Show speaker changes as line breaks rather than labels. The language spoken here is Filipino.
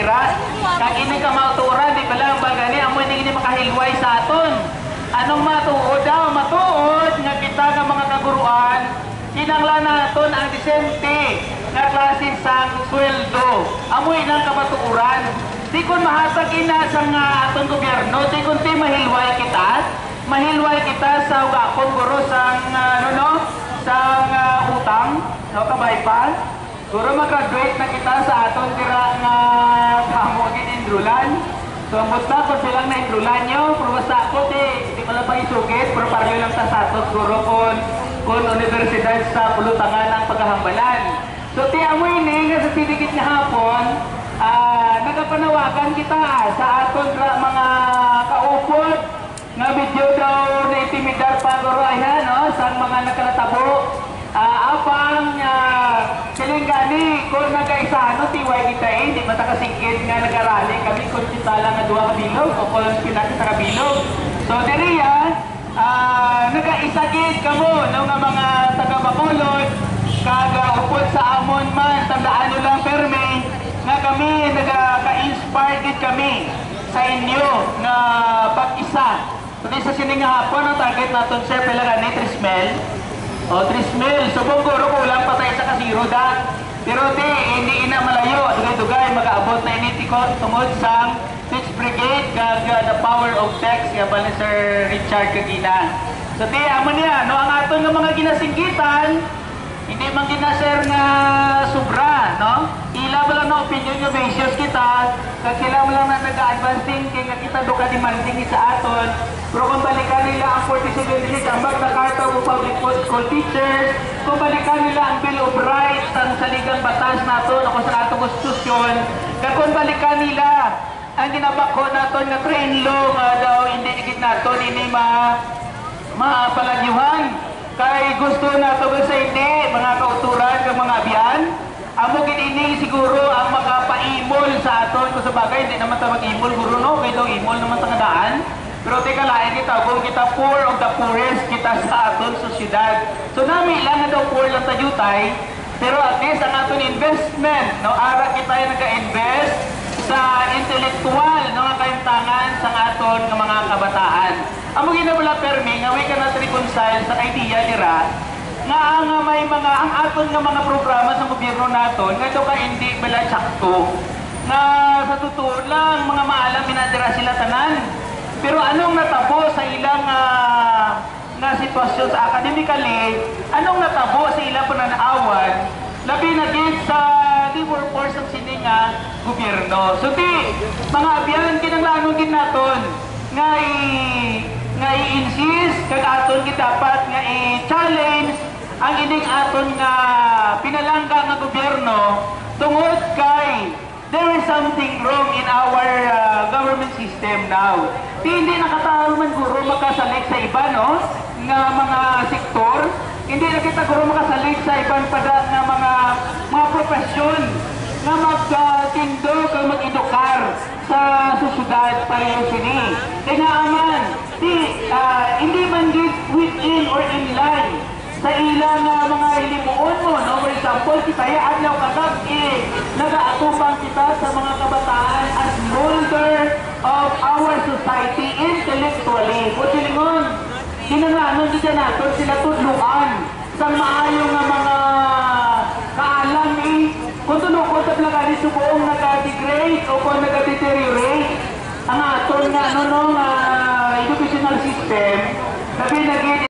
dira. Kag ini ka mauturan, di pala ang bagani, amo ini ini makahilway sa aton. Anong matuod daw? Matuod nga kita nga mga kaguruan, kinanglan naton ang disente nga klase sang sweldo. Amo inang kamatuuran. Di kun mahatag ina sa nga aton gobyerno, di kun ti mahilway kita, mahilway kita sa ugakon guro sang ano no, sang uh, utang, no kabaypan. Guro mag-graduate na kita sa aton tira nga kamo gid indrulan. So musta ko silang na indrulan nyo, pero basta ako di, di ko lang pa isugit, pero parang lang sa satos guro kon kon universidad sa pulutangan ng paghahambalan. So ti amoy ni nga sa tidigit nga hapon, ah nagapanawagan kita sa aton ra mga kaupod nga video daw na itimidar pa guro ayan no sa mga nakalatabo gani kung nagkaisano tiway kita eh, di mata kasingkit nga nag-arali kami lang nga duwa kabilog o kung pinaki sa kabilog. So diri yan, ah, nagkaisagid kamo ng nga mga taga Bacolod, kaga upod sa amon man, tandaan nyo lang perme, nga kami nagka-inspire gid kami sa inyo nga pag-isa. So sa sining hapon, ang target naton sir, pala ni Trismel, o, Trismel, subong guro kulang pa tayo sa kasiro da. Pero te, hindi ina malayo. Dugay-dugay, mag-aabot na initi ko tungod sa Pitch Brigade kag uh, the power of text nga ba ni Sir Richard Kagina. So te, amo niya, no, ang aton nga mga ginasingkitan, hindi man gina sir nga sobra, no? Ila ba lang na opinion nga basis kita, kag sila mo na nag-advance thinking nga kita do ka demanding sa aton. Pero kung balikan nila ang 47 district, ang Magna Carta of Public School Teachers, kung balikan nila ang Bill of Rights, saligang batas nato, ako sa atong konstitusyon, kag kung balikan nila ang ginabako naton nga train law nga daw hindi igit naton ini ma mapalagyuhan kay gusto na to sa hindi mga kauturan ng mga biyan amo gid ini siguro ang makapaimol sa aton. Kung sa bagay hindi naman ta mag-imol guro no? Kay daw imol naman ta daan. Pero teka lain kita kung kita poor of the poorest kita sa aton sosyedad. So nami lang daw poor lang tayutay pero at least ang aton investment no? Ara kita yung nag-invest sa intelektual no? Nga kaimtangan sa aton nga mga kabataan. Amo ginabula permi nga we cannot reconcile sa idea nira nga ang may mga ang aton nga mga programa sa gobyerno naton nga ka hindi bala sakto. Nga sa totoo lang mga maalam minadira sila tanan. Pero anong natabo sa ilang nga sitwasyon sa academically anong natabo sa ilang pananawan na din sa labor force ang sini nga gobyerno so di mga abyan kinanglanon din naton nga i nga i-insist kag aton dapat nga i-challenge ang ining aton nga pinalangga nga gobyerno tungod kay there is something wrong in our uh, government system now. Di hindi nakataro man guro makasalik sa iba no nga mga sektor. Hindi na kita guro makasalik sa ibang pada nga mga mga profesyon nga magtindo uh, kag mag-edukar sa susyudad pareho sini. Kaya aman, di, uh, hindi man gid within or in line sa ilang uh, mga hilimuon mo, no? For example, kita ya adlaw kagab eh, nagaatubang kita sa mga kabataan as molder of our society intellectually. O ginanganon kita natin sila tudluan sa maayo nga mga kaalam eh. Kung tunukot sa plagani subuong nag-degrade o kung nag-deteriorate, ang aton nga ano no, uh, educational system, sabi naging